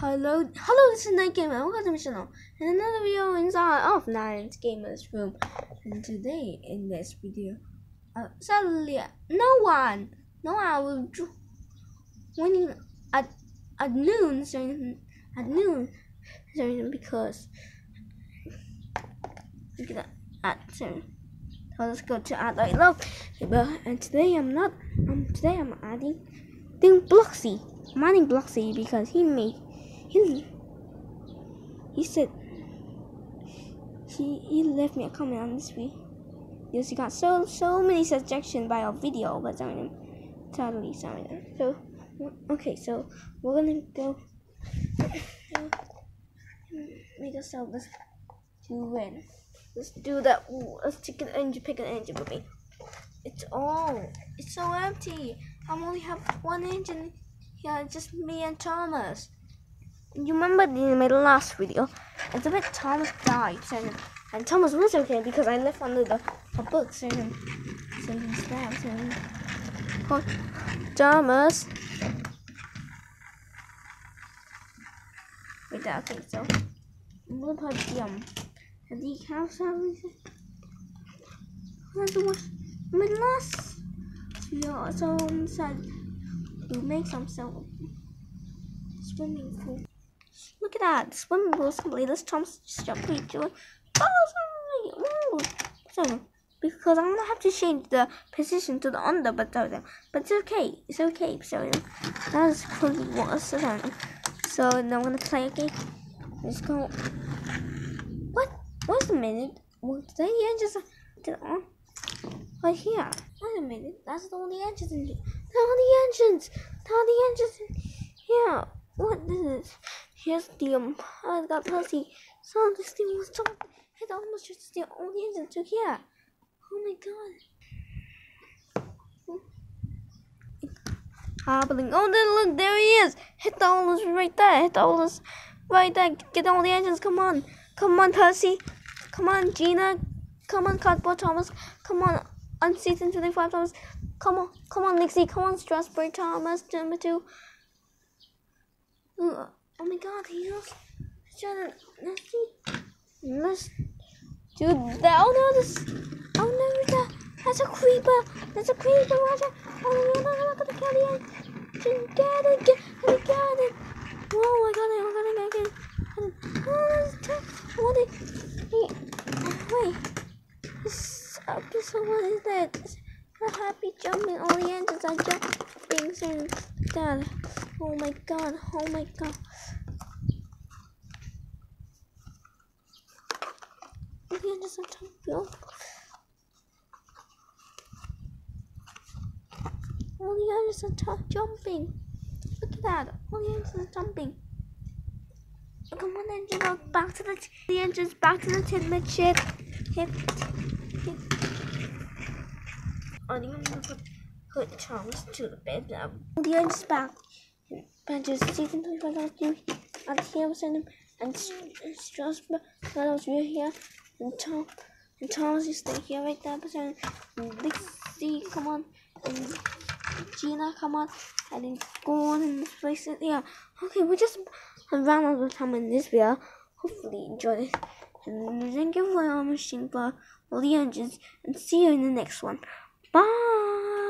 Hello, hello, this is Night Gamer. Welcome to my channel and another video inside of Night's Gamer's room. And today in this video, uh, sadly, no one, no one will join at at noon, so at noon, so because at at so. Let's go to add I love and today I'm not um today I'm adding doing Bloxy. I'm adding Bloxy because he made he he said he he left me a comment on this video because he got so so many suggestions by our video, but I'm totally sorry. So okay, so we're gonna go make ourselves to win. Let's do that. Ooh, let's take an engine, pick an engine with me. It's all. It's so empty. I only have one engine. Yeah, just me and Thomas. You remember in my last video, it's a bit Thomas died, so, and Thomas was okay because I left under the a book, so, there. So, oh, Thomas. Wait, okay, so I'm gonna put um a decal something. That's what my last video. So said we make some so swimming pool. Look at that. Swimming pool simply this Tom's jumping to it. Oh, so because I'm gonna have to change the position to the under but but it's okay. It's okay. So that's probably what so so now I'm gonna play a game. Let's go. What? Wait a minute. What the edges did on? Right here. Wait a minute. That's all the edges in here. That's all the engines. That's all the engines in here. What is this? Here's the um, I got pussy. So this thing was so it almost just the engines to here. Oh my god. Hobbling. Oh, then look, there he is. Hit the oldest right there. Hit the oldest right there. Get all the engines. Come on. Come on, Percy. Come on, Gina. Come on, Cardboard Thomas. Come on, Unseason 25 Thomas. Come on, come on, Nixie. Come on, Strasburg Thomas. Number two. Oh my god, he's trying to. Let's do that. Oh no, this. Oh no, that, that's a creeper. That's a creeper, Roger. Oh no, no, no, I'm gonna kill the engine. Get it, get it, get it. Whoa, I got I got it, I got it. Oh. What is. Wait. Okay, so what is that? A happy jumping. All the engines are jumping. So that. Oh my god. Oh my god. All the engines are jumping. All the engines are jumping. Look at that. All the engines are jumping. Come on, engine, go back to the the engines back to the tin ship. Hip, hip. I think I'm gonna put, put Thomas to the bed now. The engines back. Benches season three for last year. Was him and Strasburg. That was real here. And Tom and Thomas you stay here right there. But Dixie, come on. And Gina, come on. And then go on and place it. Yeah. Okay, we just ran out of time in this video. Hopefully you enjoyed it. And thank you for watching for all the engines. And see you in the next one. Bye.